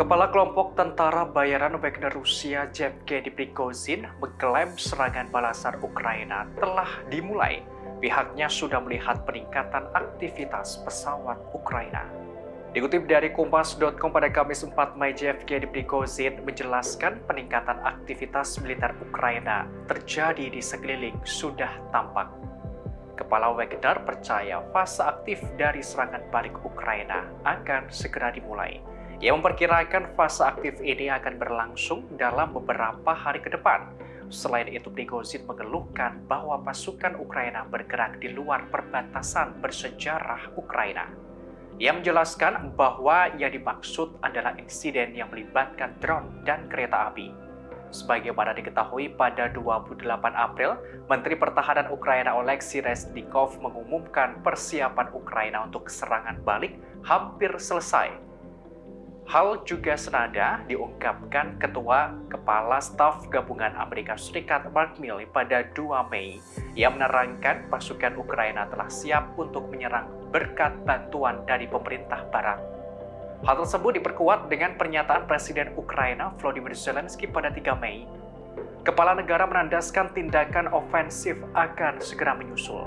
Kepala kelompok tentara bayaran Wagner Rusia Yevgeny Prigozhin mengklaim serangan balasan Ukraina telah dimulai. Pihaknya sudah melihat peningkatan aktivitas pesawat Ukraina. Dikutip dari Kompas.com pada Kamis 4 Mei, Yevgeny Prigozhin menjelaskan peningkatan aktivitas militer Ukraina terjadi di sekeliling sudah tampak. Kepala Wagner percaya fase aktif dari serangan balik Ukraina akan segera dimulai. Ia memperkirakan fase aktif ini akan berlangsung dalam beberapa hari ke depan. Selain itu, Prigozhin mengeluhkan bahwa pasukan Ukraina bergerak di luar perbatasan bersejarah Ukraina. Ia menjelaskan bahwa yang dimaksud adalah insiden yang melibatkan drone dan kereta api. Sebagaimana diketahui pada 28 April, Menteri Pertahanan Ukraina Oleksiy Reznikov mengumumkan persiapan Ukraina untuk serangan balik hampir selesai Hal juga senada diungkapkan Ketua Kepala Staf Gabungan Amerika Serikat Mark Milley pada 2 Mei. Ia menerangkan pasukan Ukraina telah siap untuk menyerang berkat bantuan dari pemerintah barat. Hal tersebut diperkuat dengan pernyataan Presiden Ukraina Volodymyr Zelensky pada 3 Mei. Kepala negara menandaskan tindakan ofensif akan segera menyusul.